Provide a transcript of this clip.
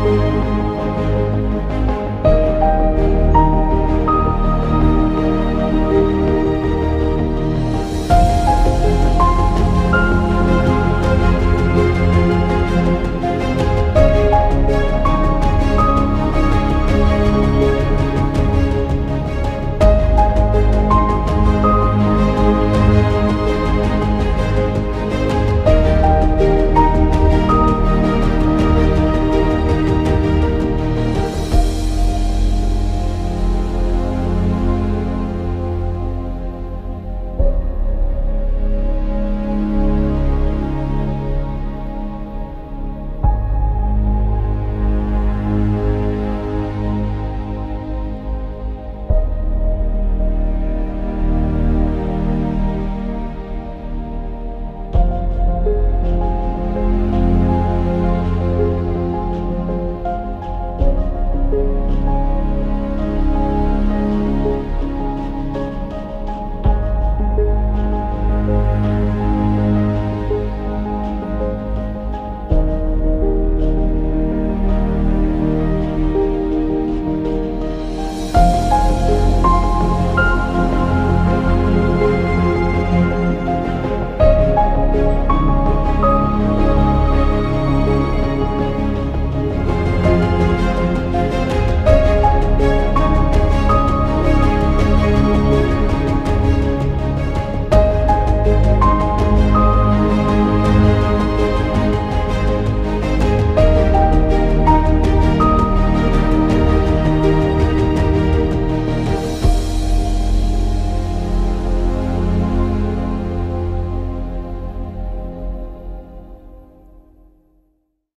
Música